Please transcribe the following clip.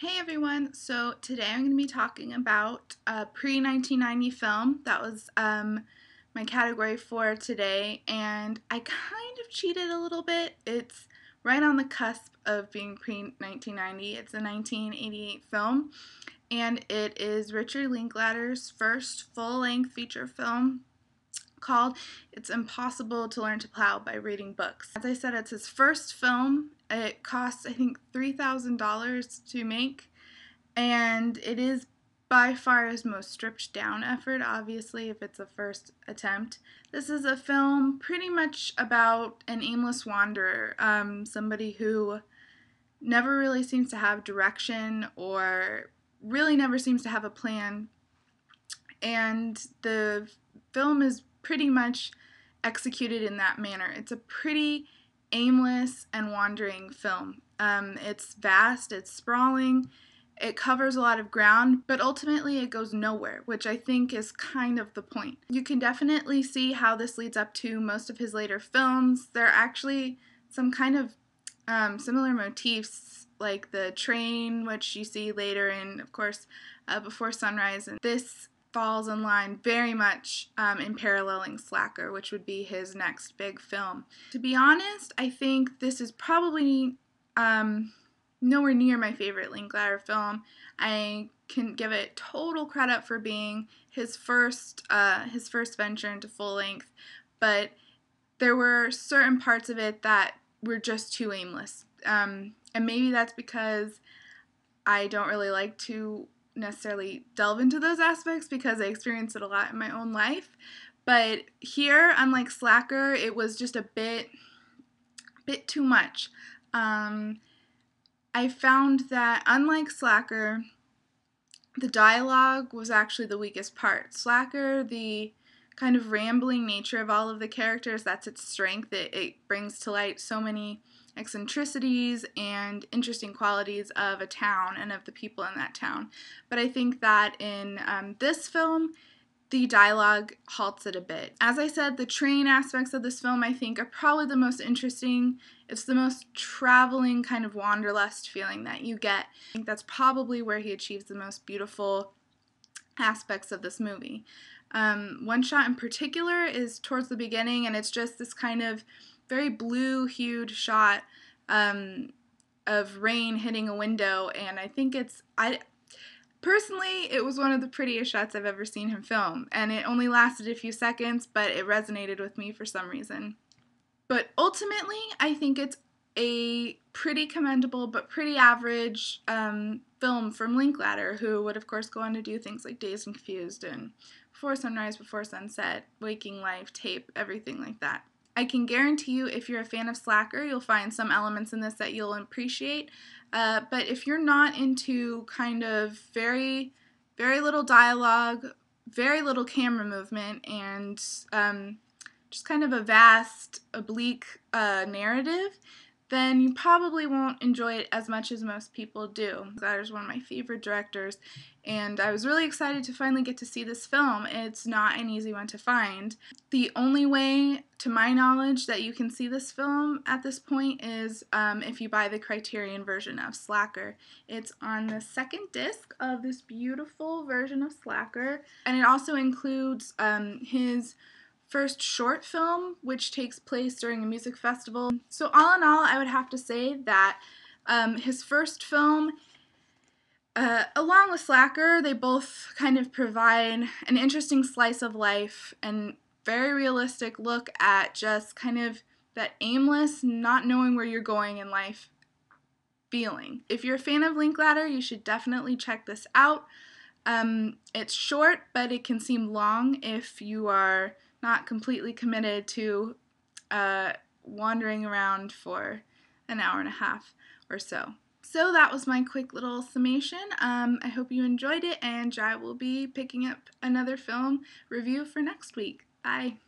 Hey everyone, so today I'm going to be talking about a pre 1990 film. That was um, my category for today, and I kind of cheated a little bit. It's right on the cusp of being pre 1990. It's a 1988 film, and it is Richard Linklater's first full length feature film called It's Impossible to Learn to Plow by Reading Books. As I said, it's his first film. It costs, I think, $3,000 to make, and it is by far his most stripped down effort, obviously, if it's a first attempt. This is a film pretty much about an aimless wanderer, um, somebody who never really seems to have direction or really never seems to have a plan. And the film is pretty much executed in that manner. It's a pretty aimless and wandering film. Um, it's vast, it's sprawling, it covers a lot of ground, but ultimately it goes nowhere, which I think is kind of the point. You can definitely see how this leads up to most of his later films. There are actually some kind of um, similar motifs, like the train, which you see later in, of course, uh, Before Sunrise. And this falls in line very much um, in paralleling Slacker, which would be his next big film. To be honest, I think this is probably um, nowhere near my favorite Linklater film. I can give it total credit for being his first uh, his first venture into full length, but there were certain parts of it that were just too aimless, um, and maybe that's because I don't really like to necessarily delve into those aspects because I experienced it a lot in my own life. But here, unlike Slacker, it was just a bit, bit too much. Um, I found that unlike Slacker, the dialogue was actually the weakest part. Slacker, the kind of rambling nature of all of the characters, that's its strength. It, it brings to light so many eccentricities and interesting qualities of a town and of the people in that town. But I think that in um, this film, the dialogue halts it a bit. As I said, the train aspects of this film I think are probably the most interesting. It's the most traveling kind of wanderlust feeling that you get. I think that's probably where he achieves the most beautiful aspects of this movie. Um, one shot in particular is towards the beginning, and it's just this kind of very blue hued shot um, of rain hitting a window, and I think it's I personally it was one of the prettiest shots I've ever seen him film, and it only lasted a few seconds, but it resonated with me for some reason. But ultimately, I think it's a pretty commendable but pretty average um, film from Linklater, who would of course go on to do things like Dazed and Confused and Before Sunrise, Before Sunset, Waking Life, Tape, everything like that. I can guarantee you, if you're a fan of Slacker, you'll find some elements in this that you'll appreciate. Uh, but if you're not into kind of very, very little dialogue, very little camera movement, and um, just kind of a vast, oblique uh, narrative, then you probably won't enjoy it as much as most people do. That is one of my favorite directors, and I was really excited to finally get to see this film. It's not an easy one to find. The only way, to my knowledge, that you can see this film at this point is um, if you buy the Criterion version of Slacker. It's on the second disc of this beautiful version of Slacker, and it also includes um, his first short film, which takes place during a music festival. So, all in all, I would have to say that um, his first film, uh, along with Slacker, they both kind of provide an interesting slice of life and very realistic look at just kind of that aimless, not knowing where you're going in life feeling. If you're a fan of Linklater, you should definitely check this out. Um, it's short, but it can seem long if you are not completely committed to uh, wandering around for an hour and a half or so. So that was my quick little summation. Um, I hope you enjoyed it, and I will be picking up another film review for next week. Bye.